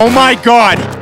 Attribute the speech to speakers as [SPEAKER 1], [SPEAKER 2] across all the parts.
[SPEAKER 1] Oh my god!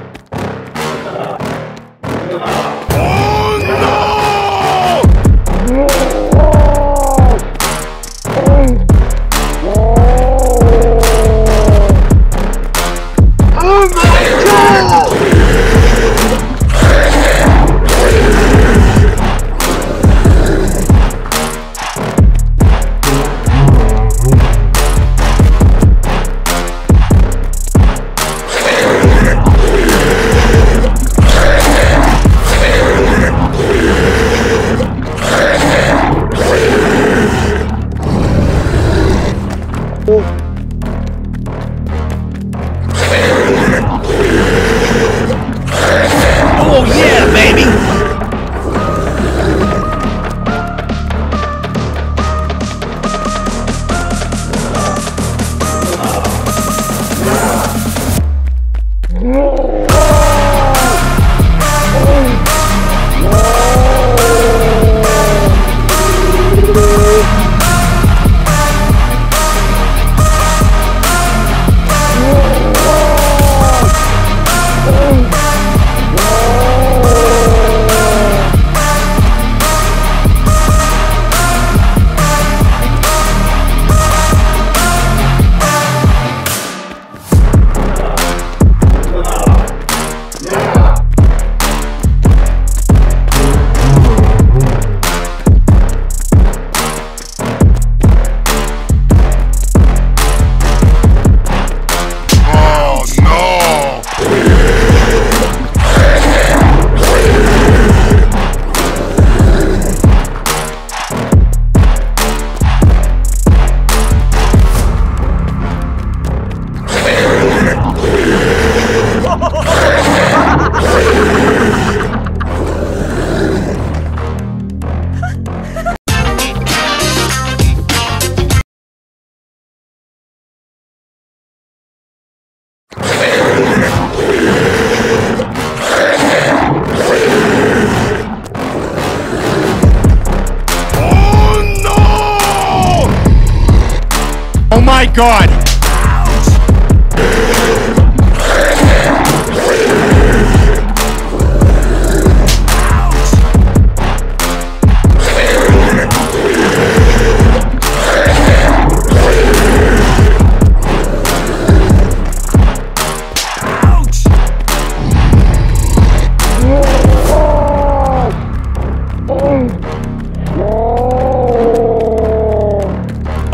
[SPEAKER 1] My god!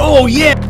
[SPEAKER 2] Oh yeah!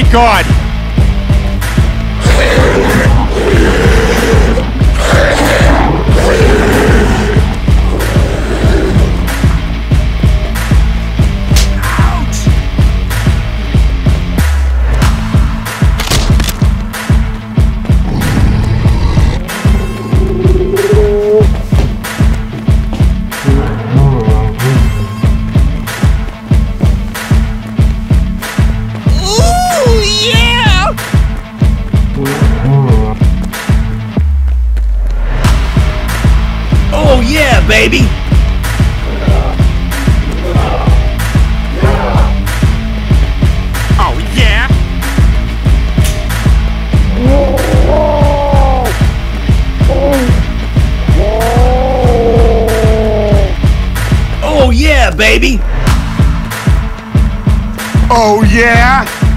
[SPEAKER 2] My god!
[SPEAKER 1] Baby!
[SPEAKER 2] Oh yeah?